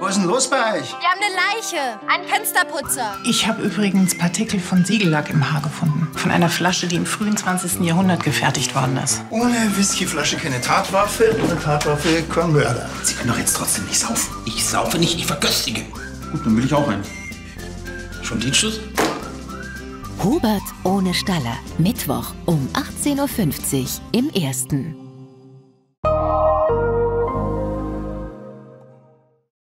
Was ist denn los bei euch? Wir haben eine Leiche. Ein Fensterputzer. Ich habe übrigens Partikel von Siegellack im Haar gefunden. Von einer Flasche, die im frühen 20. Jahrhundert gefertigt worden ist. Ohne Whiskyflasche keine Tatwaffe, ohne Tatwaffe kein Mörder. Sie können doch jetzt trotzdem nicht saufen. Ich saufe nicht, ich vergöstige. Gut, dann will ich auch einen. Schon Dienstschluss? Hubert ohne Staller. Mittwoch um 18.50 Uhr im Ersten.